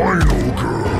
Final girl.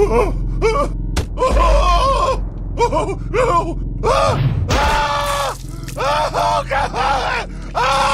Oh, no! Ah! Ah! Oh, God! Ah!